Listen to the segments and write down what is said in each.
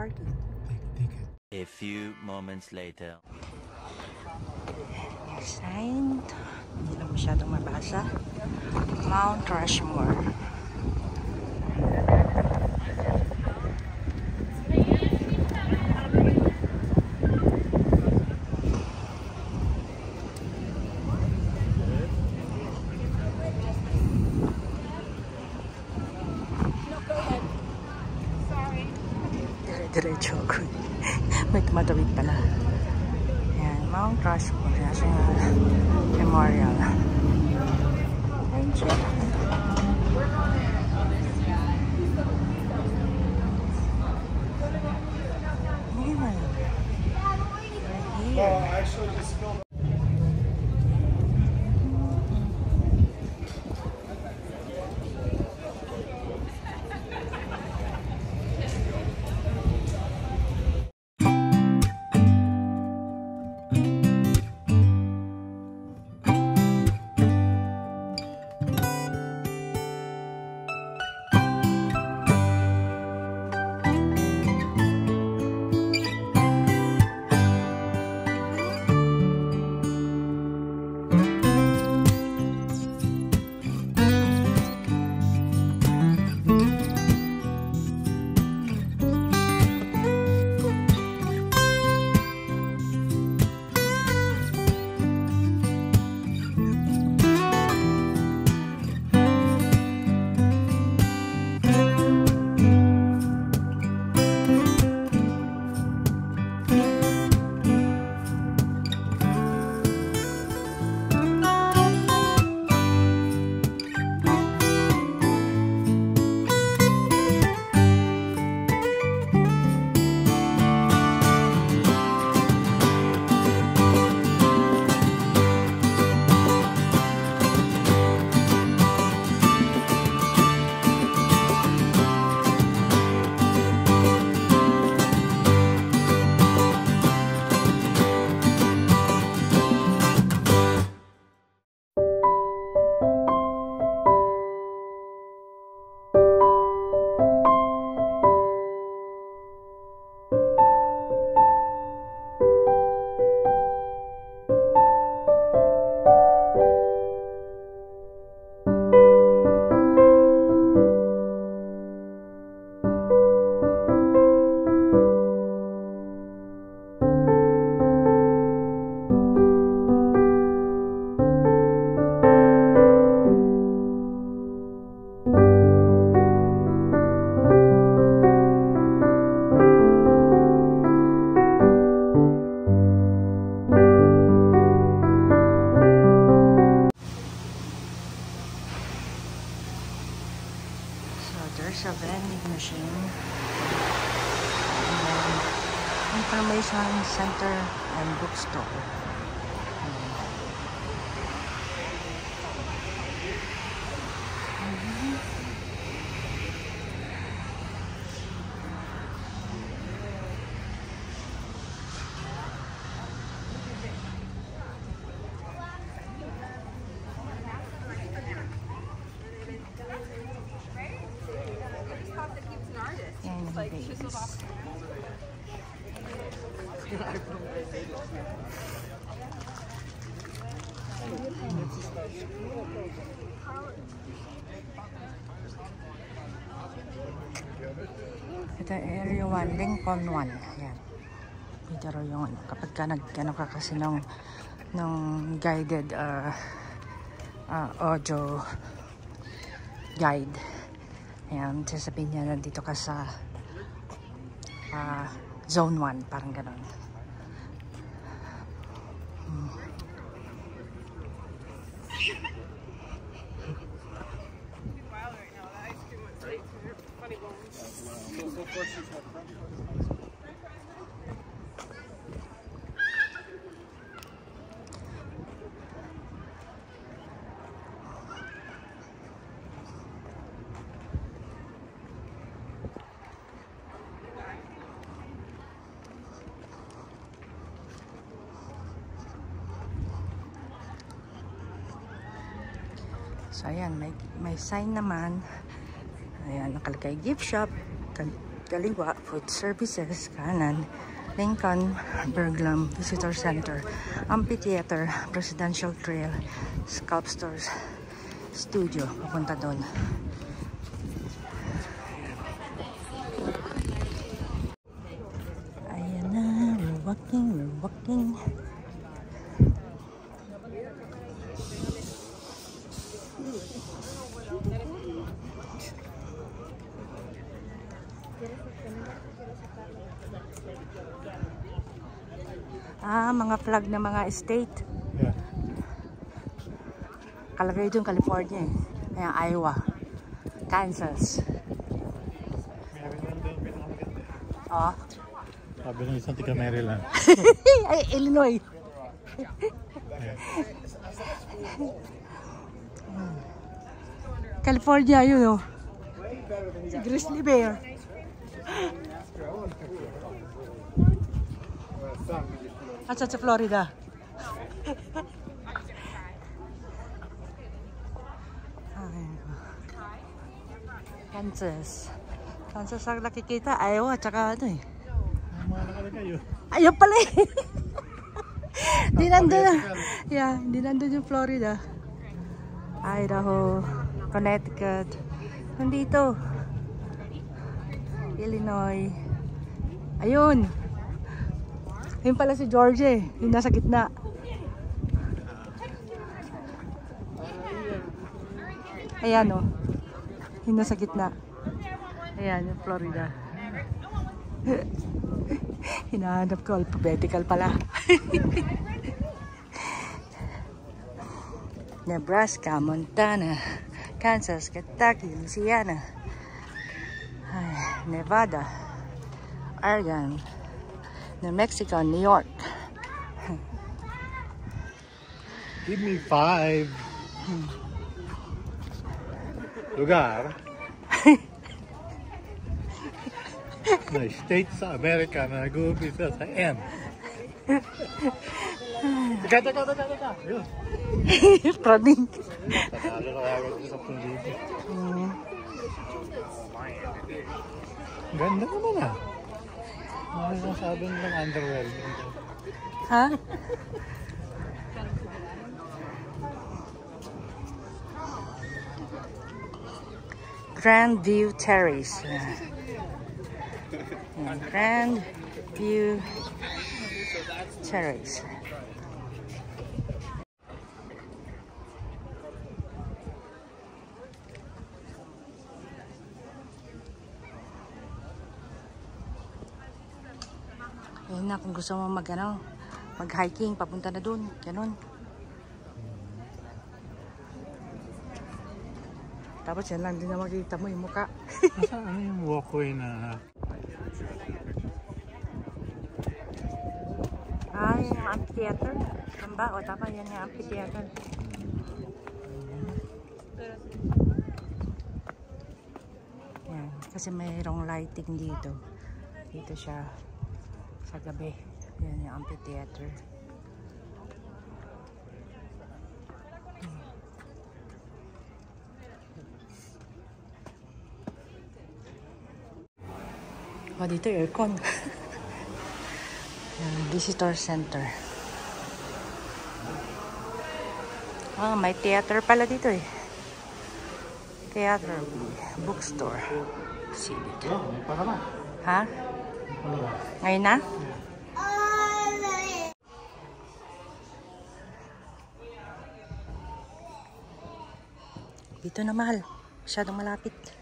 parking. Take a ticket. A few moments later. Yung sign. Hindi lang masyadong mabasa. Mount Rushmore. Ito area 1, Lincoln 1. Ayan. Dito raw yung ano, kapag ka nag, ano ka kasi nung, nung guided uh, uh, audio guide. Ayan, sasabihin niya nandito ka sa ah, zone 1, parang ganon. Hmm. So, ayan, may, may sign naman. Ayan, nakalagay gift shop. Kaliwa, food services, kanan, Lincoln, Berglam Visitor Center, Amphitheater, Presidential Trail, Sculptors Studio, papunta doon. Ayan na, we're walking, we're walking. Ah, mga flag ng mga estate. Yeah. Kalagay doon, California eh. Ayan, Iowa. Kansas. Oh. Sabi ng isang tiga Maryland. Ay, Illinois. California, yun oh. Si Grizzly Bear. Sa Florida. Kansas. Kansas ang nakikita. Iowa, tsaka ano eh. Ayun pala eh. di nandun. Yeah, di nandun yung Florida. Idaho, Connecticut. Nandito. Illinois. Ayun. Ayun pala si Georgia eh. Yung nasa gitna. Ayan o. Oh. Yung nasa gitna. Ayan, yung Florida. Hinahanap ko, alphabetical pala. Nebraska, Montana, Kansas, Kentucky, Louisiana, Nevada, Oregon, New Mexico, New York. Give me five. Lugar. na state sa Amerika na nag-uumpisa sa M. Teka, teka, teka, teka. Praning. Pundito. Ganda naman ah. Ano yung sabi ng underwear? Ha? Grand View Terrace. Yan, Grand View Terrace. Ayun na, kung gusto mo mag, ano, mag-hiking, papunta na dun. Ganun. Tapos yan lang din na makikita mo yung muka. Nasaan ano yung walkway na Ah, yun yung amphitheater. Yan ba? O, tama, yan yung amphitheater. Yan, kasi mayroong lighting dito. Dito siya sa gabi. Yan yung amphitheater. Oh, dito aircon. Yan, visitor center. Ah, may theater pala dito eh. Theater, bookstore, civic. Oh, may pa naman. Ha? Ngayon na? Dito na mahal. Masyadong malapit.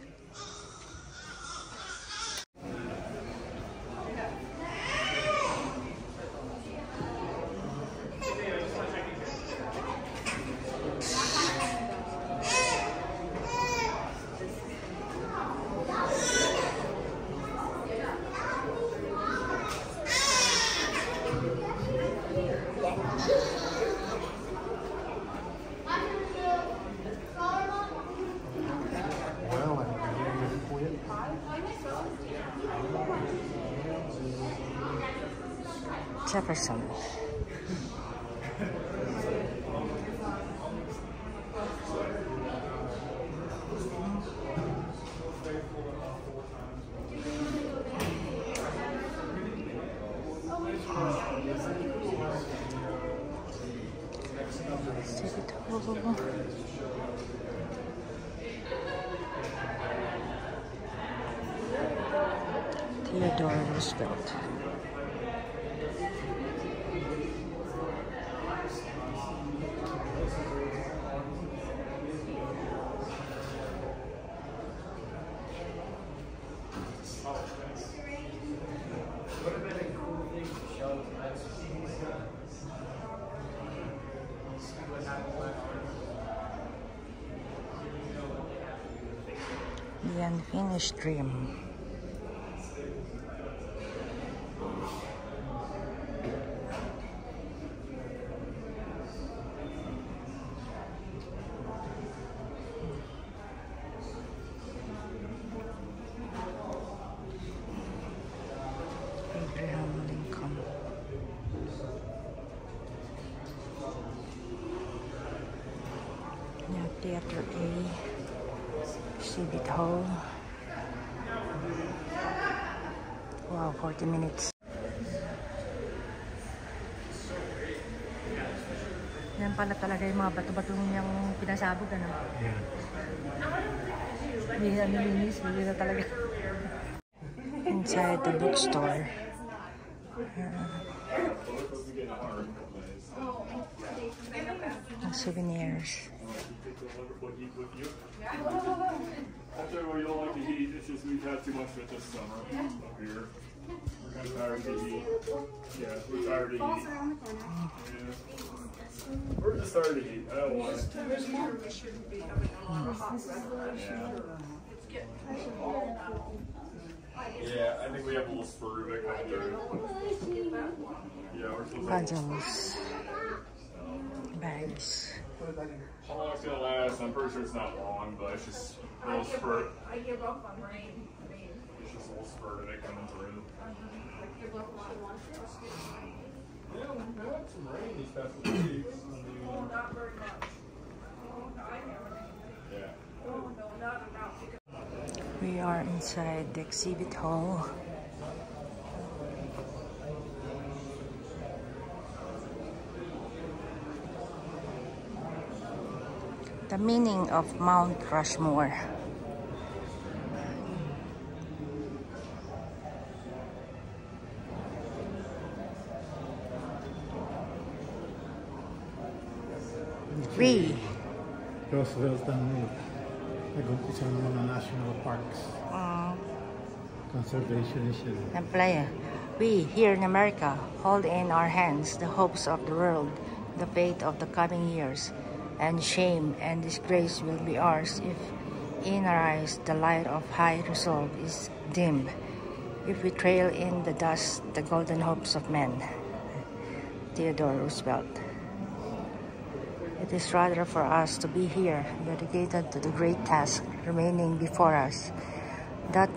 Jefferson. finish dream. 40 minutes. Yan pala talaga yung mga bato-bato yung pinasabog, ano? Yeah. Hindi na nilinis, hindi na talaga. Inside the bookstore. Uh, souvenirs. I'll tell you what, you don't like the heat. It's just we've had too much of it this summer up here. We're kind of tired of the. Yeah, we're tired of the. Yeah. We're just tired of the. I don't want it. Yeah. Yeah, I think we have a little spur of it. Yeah, we're supposed to. Puzzles. Bags. How long it's gonna last? I'm pretty sure it's not long, but it's just a little spurt. I give up on rain. I mean, It's just a little coming through. Yeah, we've had some rain these past couple weeks. Not very much. Yeah. Oh, no, not. We are inside the exhibit hall. The meaning of Mount Rushmore. We. Roosevelt ang nag-umpisa ng mga national parks. Uh, Conservation initiative. and playa. We, here in America, hold in our hands the hopes of the world, the fate of the coming years, and shame and disgrace will be ours if in our eyes the light of high resolve is dim, if we trail in the dust the golden hopes of men. Theodore Roosevelt. It is rather for us to be here, dedicated to the great task remaining before us, that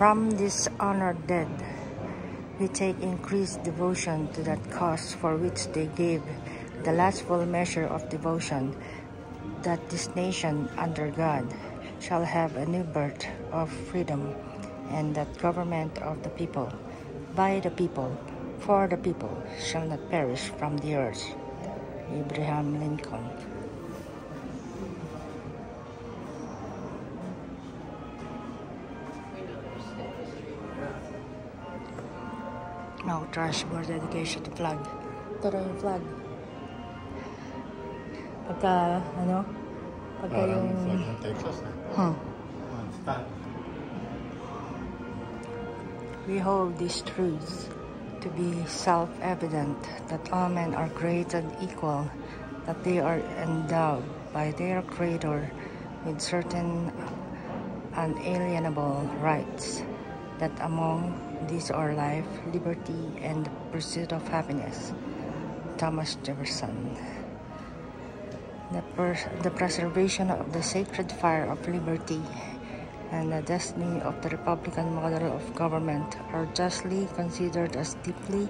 from this honored dead we take increased devotion to that cause for which they gave the last full measure of devotion, that this nation under God shall have a new birth of freedom, and that government of the people, by the people, for the people, shall not perish from the earth. Abraham Lincoln. No trash for dedication to flag. Ito raw yung flag. Pagka, ano? Pagka Parang yung... flag ng Texas na. Hmm. On. We hold these truths to be self-evident that all men are created equal, that they are endowed by their Creator with certain unalienable rights, that among these are life, liberty, and the pursuit of happiness. Thomas Jefferson. The, the preservation of the sacred fire of liberty and the destiny of the Republican model of government are justly considered as deeply,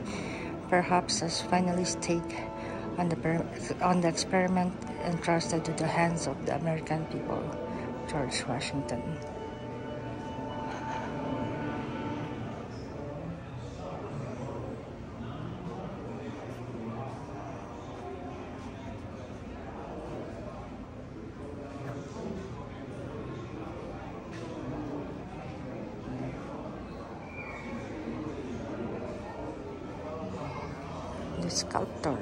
perhaps as finally stake on the, on the experiment entrusted to the hands of the American people. George Washington. Sculptor.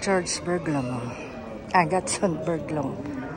George Berglund. Ah, Gatson Berglund.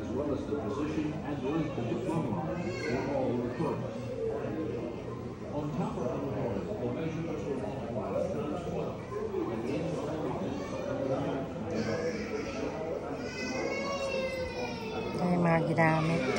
As well as the position and length of the plumb line, were all recorded. On top of the the measurements were times 12, and the Ay, mga ginamit.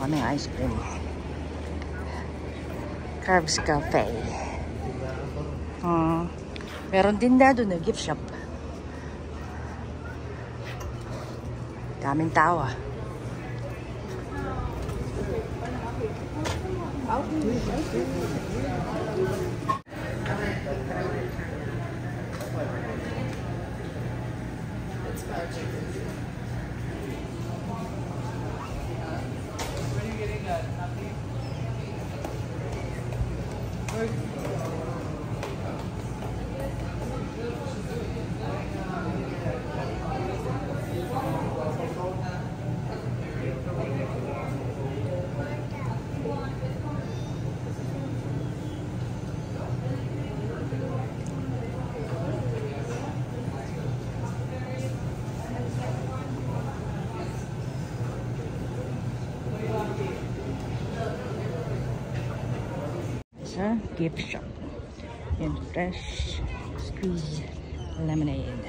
Kami ng ice cream. Carbs Cafe. Hmm. Meron din na doon na gift shop. Daming tao ah. sa gift shop. Yan, fresh squeeze lemonade.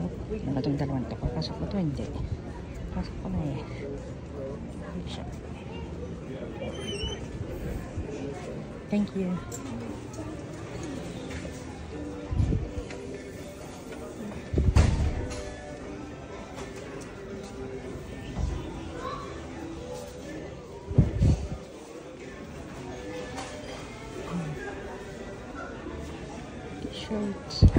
Oh, ano itong dalawang to? Pasok ko to, hindi. Pasok ko na eh. Gift shop. Thank you. throat.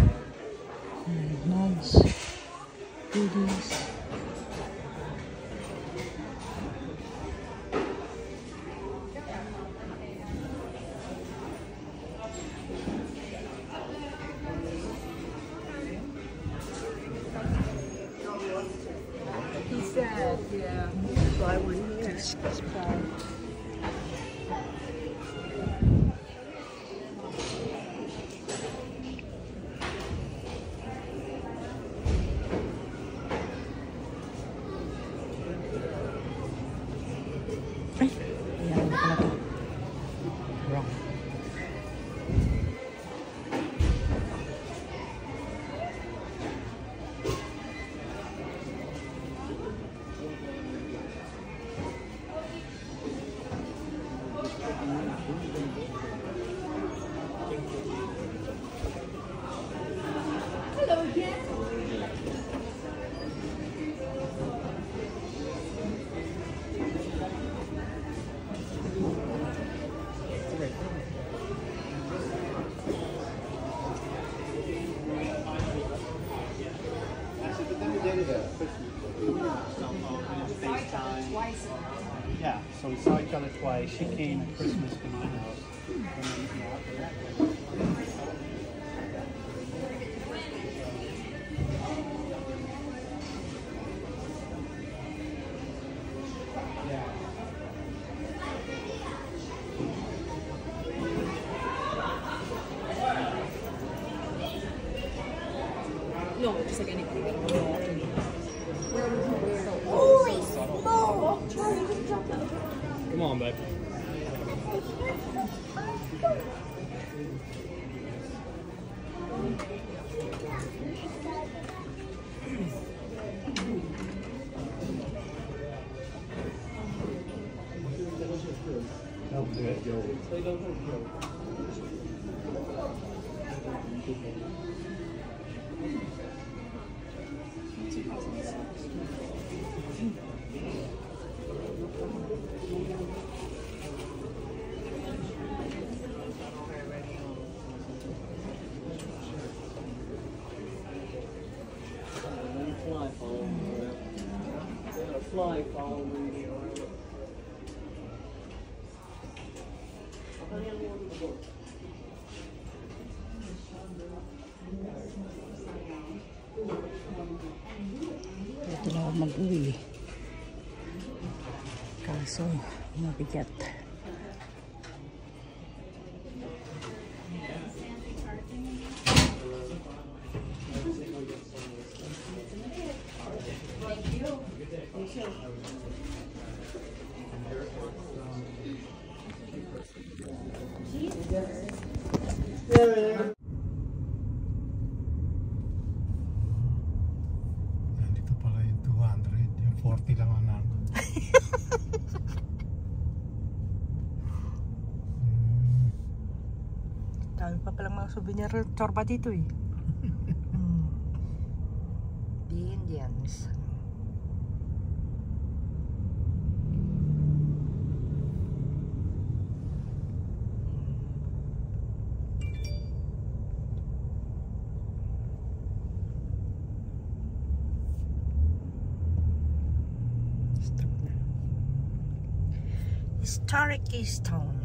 Yeah, so we saw each other twice. She came Christmas to my house. 那个后面。Mag-uwi. Kaso, mabigat. Nandito torba dito eh. Hmm. The Indians. Historic Keystone.